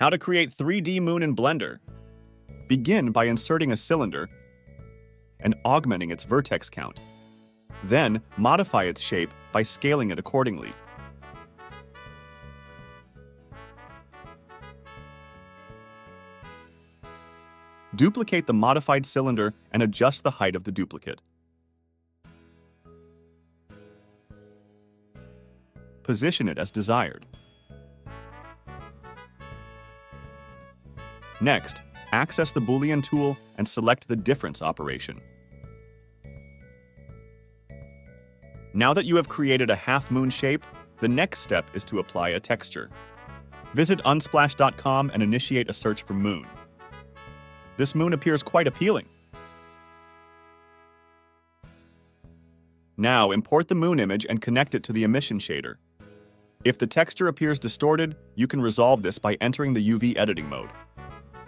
How to create 3D moon in Blender. Begin by inserting a cylinder and augmenting its vertex count. Then, modify its shape by scaling it accordingly. Duplicate the modified cylinder and adjust the height of the duplicate. Position it as desired. Next, access the Boolean tool and select the difference operation. Now that you have created a half-moon shape, the next step is to apply a texture. Visit unsplash.com and initiate a search for moon. This moon appears quite appealing. Now import the moon image and connect it to the emission shader. If the texture appears distorted, you can resolve this by entering the UV editing mode.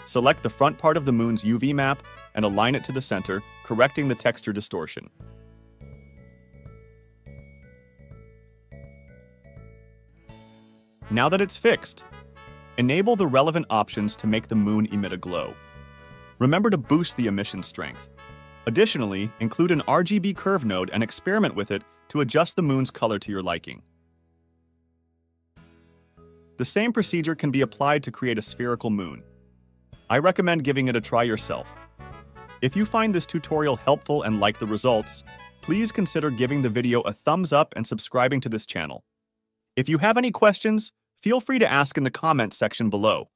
Select the front part of the moon's UV map and align it to the center, correcting the texture distortion. Now that it's fixed, enable the relevant options to make the moon emit a glow. Remember to boost the emission strength. Additionally, include an RGB curve node and experiment with it to adjust the moon's color to your liking. The same procedure can be applied to create a spherical moon. I recommend giving it a try yourself. If you find this tutorial helpful and like the results, please consider giving the video a thumbs up and subscribing to this channel. If you have any questions, feel free to ask in the comments section below.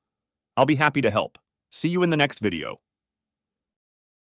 I'll be happy to help. See you in the next video.